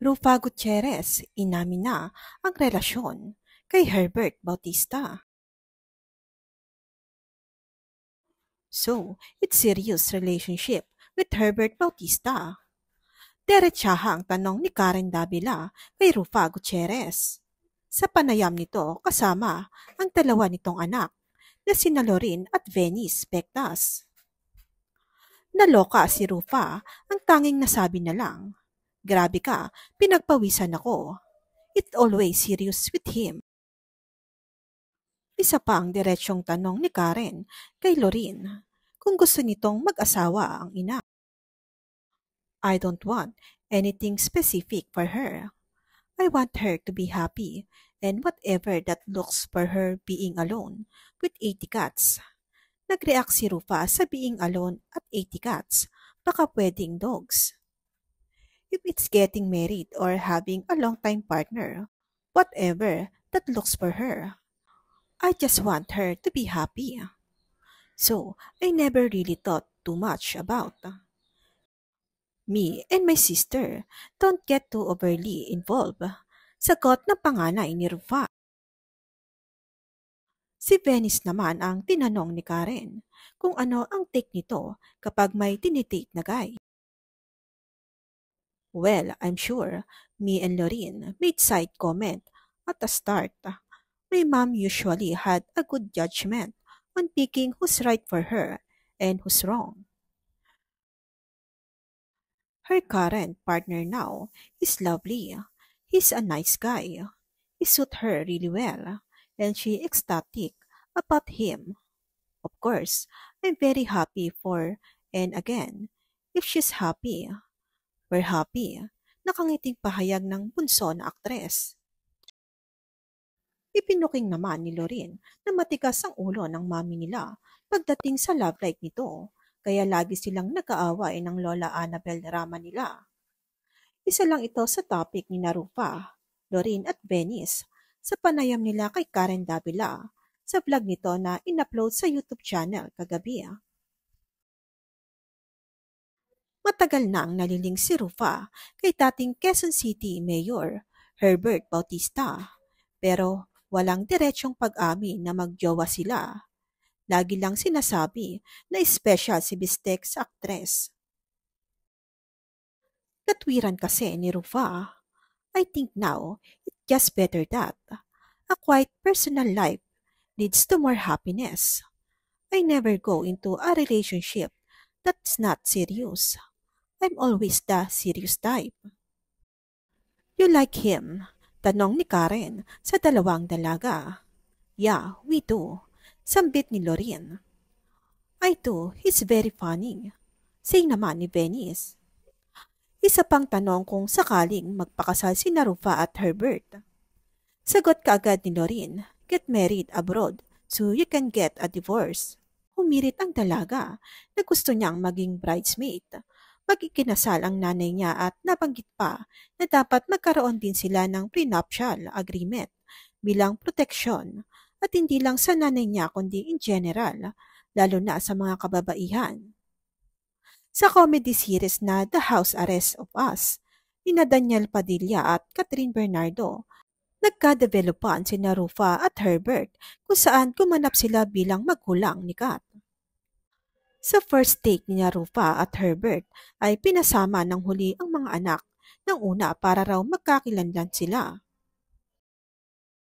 Rufa Gutierrez inamin na ang relasyon kay Herbert Bautista. So, it's serious relationship with Herbert Bautista. Derechahang tanong ni Karen Davila kay Rufa Gutierrez. Sa panayam nito kasama ang dalawa nitong anak na sina Lorin at Venice Pectas. Naloka si Rufa ang tanging nasabi na lang. Grabe ka, pinagpawisan ako. It always serious with him. Isa pa ang diretsyong tanong ni Karen kay Lorin kung gusto nitong mag-asawa ang ina. I don't want anything specific for her. I want her to be happy and whatever that looks for her being alone with 80 cats. Nag-react si Rufa sa being alone at 80 cats, baka pwedeng dogs. If it's getting married or having a long-time partner, whatever that looks for her. I just want her to be happy. So, I never really thought too much about Me and my sister don't get too overly involved. Sagot ng panganay ni Rufa. Si Venice naman ang tinanong ni Karen kung ano ang take nito kapag may tinitake na guy. Well, I'm sure me and Lorraine made side comment at the start. My mom usually had a good judgment on picking who's right for her and who's wrong. Her current partner now is lovely. He's a nice guy. He suits her really well, and she ecstatic about him. Of course, I'm very happy for, and again, if she's happy, we're happy. Nakangiting pahayag ng bunso na aktres. Ipinuking naman ni Lorin na matigas ang ulo ng mami nila pagdating sa love life nito kaya lagi silang nag-aaway ng Lola Annabel Rama nila. Isa lang ito sa topic ni Narufa, Lorin at Venice sa panayam nila kay Karen Davila sa vlog nito na in-upload sa YouTube channel kagabi. Matagal nang naliling si Rufa kay dating Quezon City Mayor Herbert Bautista pero walang diretsong pag-amin na magjowa sila Lagi lang sinasabi na special si Bistek sa aktres. Katwiran kasi ni Rufa. I think now, it's just better that a quiet personal life leads to more happiness. I never go into a relationship that's not serious. I'm always the serious type. You like him? Tanong ni Karen sa dalawang dalaga. Yeah, we do. Sambit ni Lorraine. I too, he's very funny. Say naman ni Venice. Isa pang tanong kung sakaling magpakasal si Narufa at Herbert. Sagot kaagad ni Lorraine, get married abroad so you can get a divorce. Humirit ang dalaga na gusto niyang maging bridesmaid. Magikinasal ang nanay niya at nabanggit pa na dapat magkaroon din sila ng prenuptial agreement bilang proteksyon at hindi lang sa nanay niya kundi in general, lalo na sa mga kababaihan. Sa comedy series na The House Arrest of Us, ina Daniel Padilla at Catherine Bernardo, nagka-developan si Rufa at Herbert kung saan kumanap sila bilang magulang ni Kat. Sa first take ni Rufa at Herbert ay pinasama ng huli ang mga anak ng una para raw magkakilanlan sila.